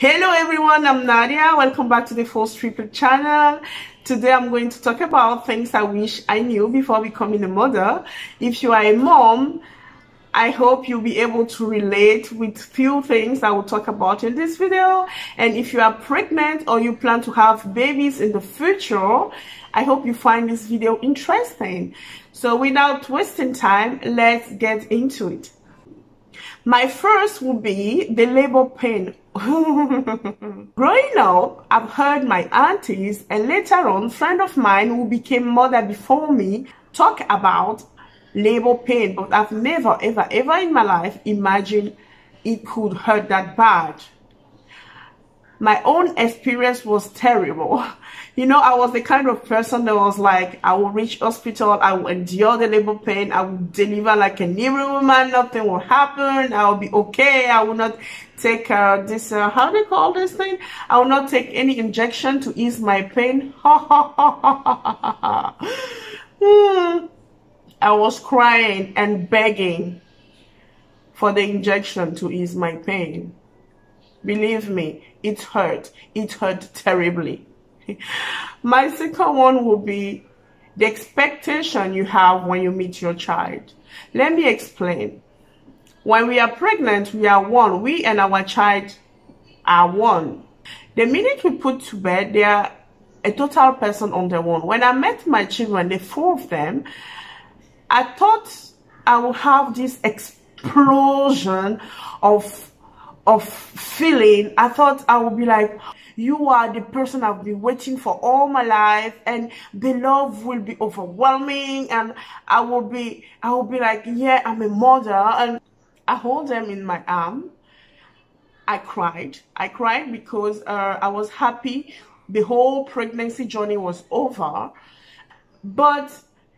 Hello everyone, I'm Nadia. Welcome back to the Fols Triplet channel. Today I'm going to talk about things I wish I knew before becoming a mother. If you are a mom, I hope you'll be able to relate with few things I will talk about in this video. And if you are pregnant or you plan to have babies in the future, I hope you find this video interesting. So without wasting time, let's get into it. My first will be the labor pain. Growing up, I've heard my aunties and later on friend of mine who became mother before me talk about labor pain, but I've never, ever, ever in my life imagined it could hurt that bad my own experience was terrible. You know, I was the kind of person that was like, I will reach hospital, I will endure the labor pain, I will deliver like a new woman, nothing will happen, I will be okay, I will not take uh, this, uh, how do you call this thing? I will not take any injection to ease my pain. hmm. I was crying and begging for the injection to ease my pain. Believe me, it hurt. It hurt terribly. My second one will be the expectation you have when you meet your child. Let me explain. When we are pregnant, we are one. We and our child are one. The minute we put to bed, they are a total person on their own. When I met my children, the four of them, I thought I would have this explosion of of feeling, I thought I would be like, you are the person I've been waiting for all my life and the love will be overwhelming and I will be, I will be like, yeah, I'm a mother and I hold them in my arm. I cried. I cried because uh, I was happy the whole pregnancy journey was over. But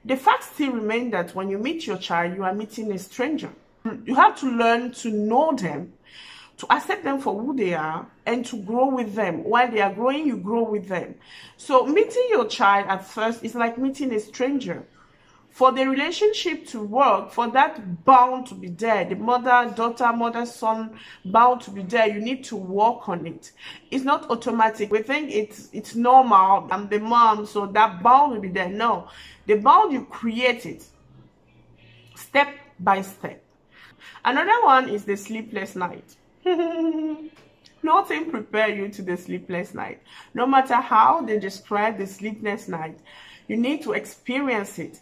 the fact still remains that when you meet your child, you are meeting a stranger. You have to learn to know them to accept them for who they are and to grow with them. While they are growing, you grow with them. So meeting your child at first is like meeting a stranger. For the relationship to work, for that bound to be there, the mother, daughter, mother, son bound to be there, you need to work on it. It's not automatic. We think it's it's normal. I'm the mom, so that bound will be there. No, the bound you create it step by step. Another one is the sleepless night. Nothing prepare you to the sleepless night. No matter how they describe the sleepless night, you need to experience it.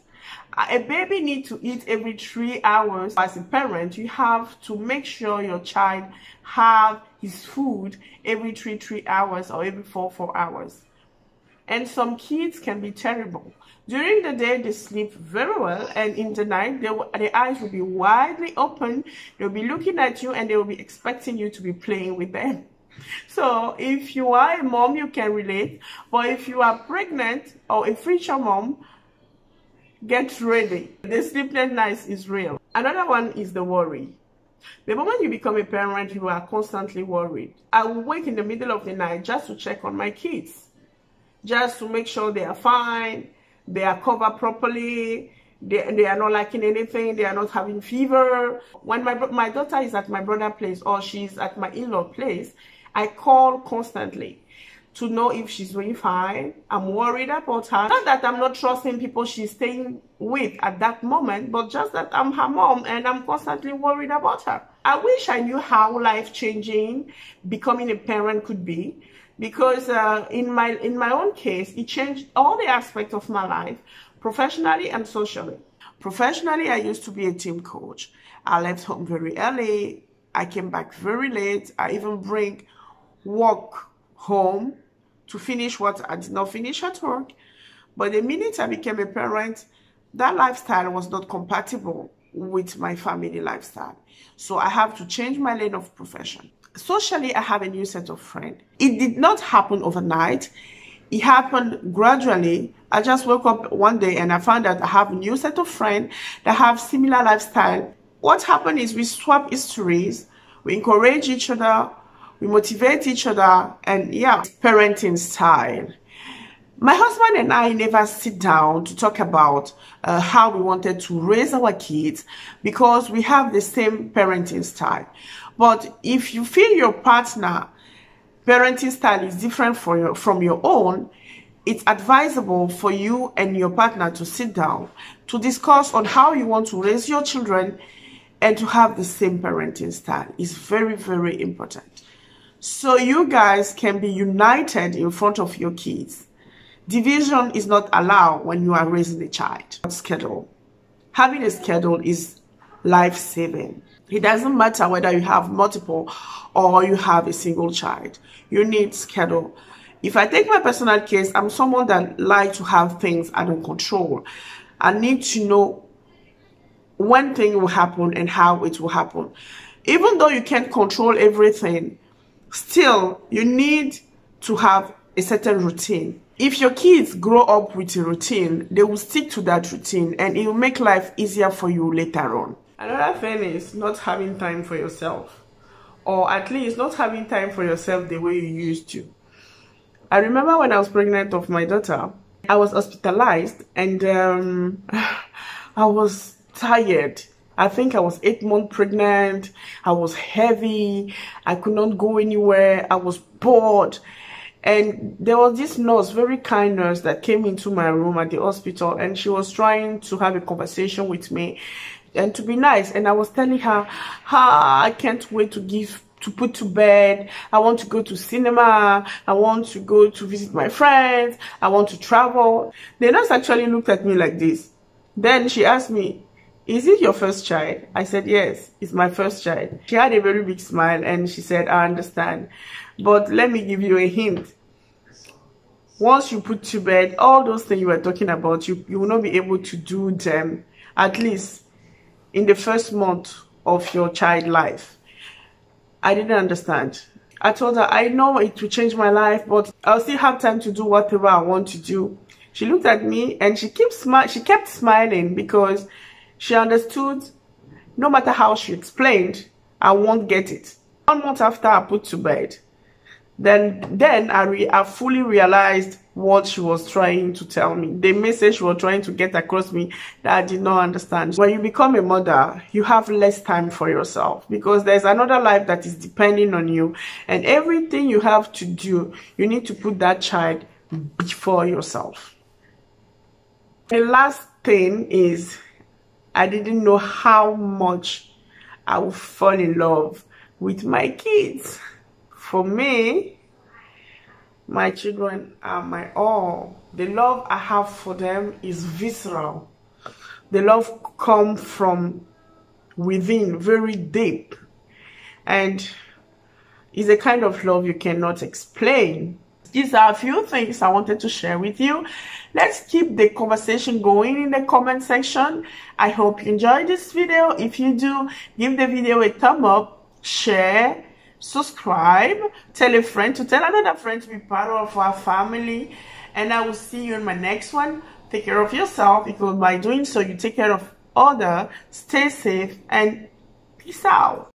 A baby needs to eat every three hours. As a parent, you have to make sure your child have his food every three, three hours or every four, four hours. And some kids can be terrible. During the day, they sleep very well, and in the night, they, their eyes will be widely open. They'll be looking at you, and they will be expecting you to be playing with them. So, if you are a mom, you can relate. But if you are pregnant or a future mom, get ready. The sleepless nights is real. Another one is the worry. The moment you become a parent, you are constantly worried. I will wake in the middle of the night just to check on my kids, just to make sure they are fine, they are covered properly, they, they are not lacking anything, they are not having fever. When my, my daughter is at my brother place or she's at my in-law place, I call constantly to know if she's doing fine. I'm worried about her. Not that I'm not trusting people she's staying with at that moment, but just that I'm her mom and I'm constantly worried about her. I wish I knew how life-changing becoming a parent could be because uh, in my in my own case, it changed all the aspects of my life, professionally and socially. Professionally, I used to be a team coach. I left home very early. I came back very late. I even bring work home to finish what I did not finish at work. But the minute I became a parent, that lifestyle was not compatible with my family lifestyle. So I have to change my lane of profession socially, I have a new set of friends. It did not happen overnight. It happened gradually. I just woke up one day and I found that I have a new set of friends that have similar lifestyle. What happened is we swap histories, we encourage each other, we motivate each other, and yeah, parenting style. My husband and I never sit down to talk about uh, how we wanted to raise our kids because we have the same parenting style. But if you feel your partner parenting style is different your, from your own, it's advisable for you and your partner to sit down to discuss on how you want to raise your children and to have the same parenting style is very, very important. So you guys can be united in front of your kids. Division is not allowed when you are raising a child. Schedule. Having a schedule is life-saving. It doesn't matter whether you have multiple or you have a single child. You need schedule. If I take my personal case, I'm someone that like to have things under control. I need to know when thing will happen and how it will happen. Even though you can't control everything, still you need to have a certain routine. If your kids grow up with a routine, they will stick to that routine and it will make life easier for you later on. Another thing is not having time for yourself, or at least not having time for yourself the way you used to. I remember when I was pregnant of my daughter, I was hospitalized and um, I was tired. I think I was eight months pregnant. I was heavy. I could not go anywhere. I was bored. And there was this nurse, very kind nurse, that came into my room at the hospital and she was trying to have a conversation with me and to be nice. And I was telling her, ah, I can't wait to give to put to bed. I want to go to cinema. I want to go to visit my friends. I want to travel. The nurse actually looked at me like this. Then she asked me, is it your first child? I said, yes, it's my first child. She had a very big smile and she said, I understand. But let me give you a hint. Once you put to bed, all those things you were talking about, you, you will not be able to do them at least in the first month of your child life. I didn't understand. I told her, I know it will change my life, but I'll still have time to do whatever I want to do. She looked at me and she kept smi she kept smiling because she understood no matter how she explained, I won't get it. One month after I put to bed, then then I, re I fully realized what she was trying to tell me. The message she was trying to get across me that I did not understand. When you become a mother, you have less time for yourself because there's another life that is depending on you. And everything you have to do, you need to put that child before yourself. The last thing is I didn't know how much I would fall in love with my kids. For me, my children are my all. The love I have for them is visceral. The love comes from within, very deep. And is a kind of love you cannot explain. These are a few things I wanted to share with you. Let's keep the conversation going in the comment section. I hope you enjoyed this video. If you do, give the video a thumb up, share, subscribe, tell a friend to tell another friend to be part of our family. And I will see you in my next one. Take care of yourself because by doing so, you take care of other. Stay safe and peace out.